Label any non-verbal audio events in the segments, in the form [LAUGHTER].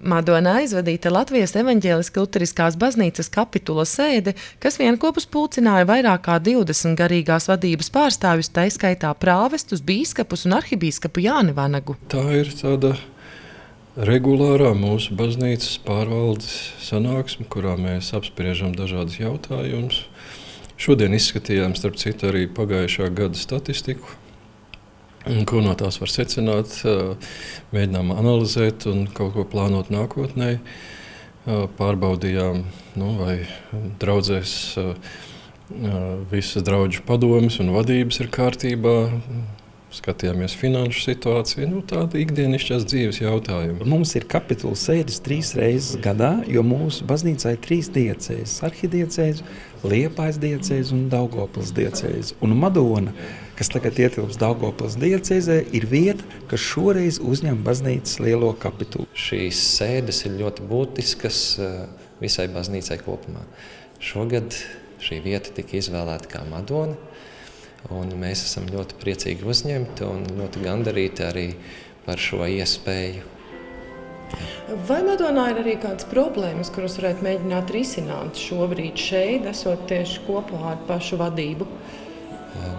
Madonā aizvadīta Latvijas evaņģēliska luteriskās baznīcas kapitula sēde, kas vienopus pulcināja vairāk kā 20 garīgās vadības pārstāvjus, tā izskaitā prāvestus, bīskapus un arhibīskapu Jāni Vanagu. Tā ir tāda regulārā mūsu baznīcas pārvaldes sanāksme, kurā mēs apspriežam dažādus jautājumus. Šodien izskatījām, starp citu, arī pagājušā gada statistiku Ko no tās var secināt, mēģinām analizēt un kaut ko plānot nākotnē. Pārbaudījām, nu, vai draudzēs visas draugu padomas un vadības ir kārtībā. Skatījāmies finanšu situāciju, nu, tāda ikdienišķās dzīves jautājuma. Mums ir kapitulas sēdes trīs reizes gadā, jo mūsu baznīcā ir trīs diecēzes - arhidiecēze, Liepājas diecēze un Daugopils diecēze. Un Madona kas tagad ietilps Daugopils diecezē, ir vieta, kas šoreiz uzņem baznīcas lielo kapitulu. Šīs sēdes ir ļoti būtiskas eh, visai baznīcai kopumā. Šogad šī vieta tika izvēlēta kā Madona, un mēs esam ļoti priecīgi uzņemti un ļoti gandarīti arī par šo iespēju. Vai Madonā ir arī kādas problēmas, kuras varētu mēģināt risināt šobrīd šeit, esot tieši kopā ar pašu vadību? Um,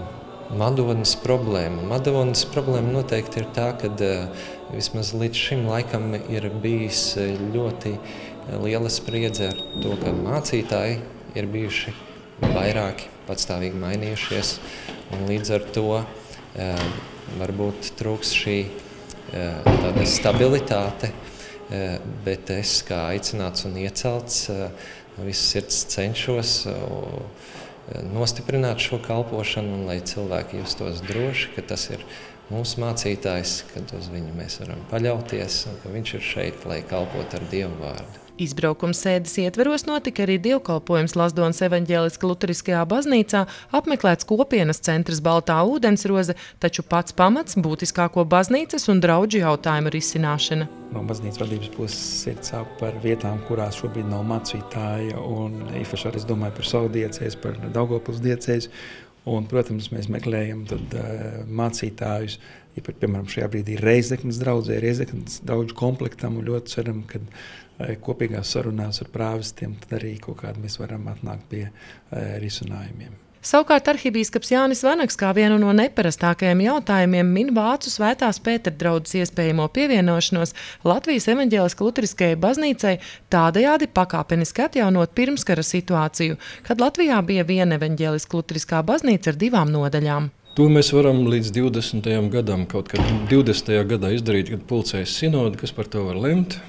Madonas problēma. Madonas problēma noteikti ir tā, ka uh, vismaz līdz šim laikam ir bijis eh, ļoti eh, liela spriedze ar to, ka mācītāji ir bijuši vairāki, patstāvīgi mainījušies. Līdz ar to uh, varbūt trūks šī uh, stabilitāte, bet es kā aicināts un iecelts visas sirds cenšos nostiprināt šo kalpošanu un lai cilvēki justos droši, ka tas ir mūsu mācītājs, ka uz viņu mēs varam paļauties un ka viņš ir šeit, lai kalpotu ar Dievu vārdu. Izbraukums sēdes ietveros notika arī dievkalpojums Lasdonas evaņģēliska luteriskajā baznīcā, apmeklēts kopienas centrs Baltā ūdensroze, taču pats pamats būtiskāko baznīcas un draudžu jautājumu risināšana. No baznīcas vadības puses ir sāk par vietām, kurās šobrīd nav mācītāja, un īpaši arī es domāju par savu diecēs, par Daugavpils diecēs, Un, protams, mēs meklējam tad, uh, mācītājus. Ja, piemēram, šajā brīdī Reizeknas draudzē, Reizeknas draugu komplektam ļoti ceram, ka uh, kopīgās sarunās ar prāvestiem arī kaut kādā mēs varam atnākt pie uh, risinājumiem. Savukārt arhibīskaps Jānis Vanaks kā vienu no neparastākajiem jautājumiem min Vācu svētās Pētera draudzes iespējamo pievienošanos Latvijas evaņģēliskajai luteriskajai baznīcai, tādējādi pakāpeniski atjaunot pirmskara situāciju, kad Latvijā bija viena evaņģēliska luteriskā baznīca ar divām nodaļām. To mēs varam līdz 20. gadam, kaut kad 20. gadā izdarīt, kad pulcēs sinodi, kas par to var lemt,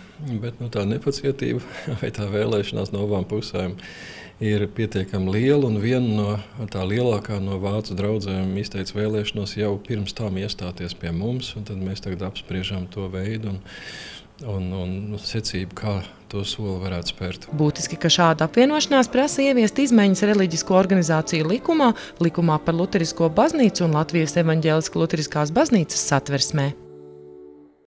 bet nu, tā nepacietība [LAUGHS] vai tā vēlēšanās no abām pusēm ir pietiekami liela. Viena no tā lielākā no vācu draugiem izteica vēlēšanos jau pirms tam iestāties pie mums. Tad mēs tagad apspriežam to veidu un, un, un secību, kā to soli varētu spērt. Būtiski, ka šāda apvienošanās prasa ieviest izmaiņas reliģisko organizāciju likumā, likumā par Lutherisko baznīcu un Latvijas evaņģēliskās Lutheriskās baznīcas satversmē.